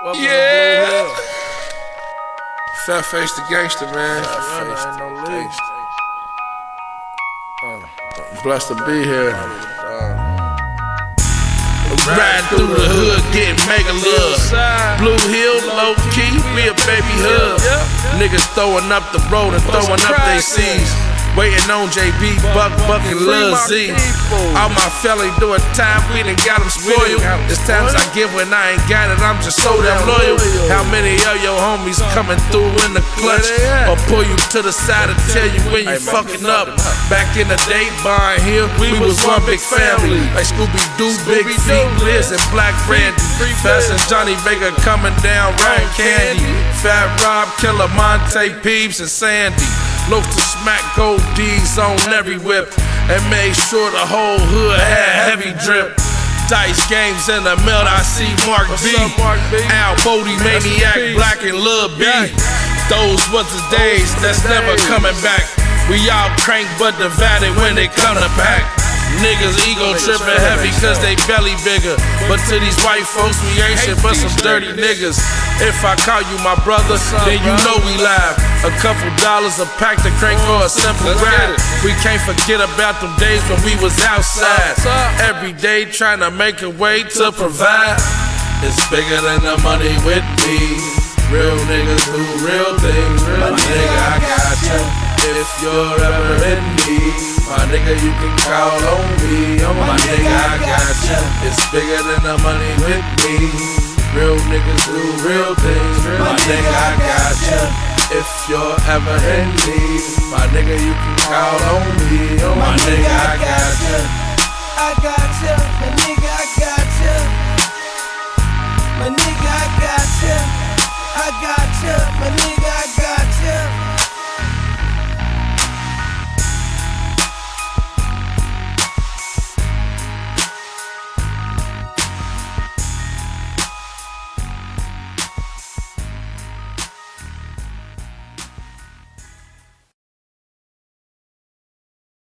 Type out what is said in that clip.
Welcome Yeah. Fatface Da Gangsta, man. Fat face ain't no league. Uh, blessed to be here. Riding through the hood, getting mega love. Blue Hill, low key, we a baby hub. Niggas throwing up the road and throwing up they C's. Waiting on JB, Buck, Buck, and Lil Z. All my fellas doing time, we done got them spoiled. There's times I give when I ain't got it, I'm just so damn loyal. How many of your homies coming through in the clutch? Or pull you to the side and tell you when you fucking up? Back in the day, Barn here, we was one big family. Like Scooby Doo, Big Feet, Liz, and Black Randy. Fast and Johnny Vega coming down, Ryan Candy. Fat Rob, Killer Monte, Peeps, and Sandy. Loaf to smack gold D's on every whip. And made sure the whole hood had heavy drip. Dice games in the mill, I see Mark B. Al Bodie, Maniac, Black and Lil B. Those was the days that's never coming back. We all crank but divided when they come to pack. Niggas ego tripping heavy cause they belly bigger. But to these white folks, we ain't shit but some dirty niggas. If I call you my brother, then you know we live. A couple dollars a pack to crank for a simple ride. We can't forget about them days when we was outside. Every day trying to make a way to provide. It's bigger than the money with me. Real niggas do real things. Real nigga, I got you. If you're ever in need, my nigga, you can call on me. Oh, my nigga, I got you. It's bigger than the money with me. Real niggas do real things. My nigga, I got you. If you're ever in need, my nigga, you can call on me. Oh, my nigga, I got you. I got you, my nigga, I got you. My nigga, I got you. I got you, my nigga,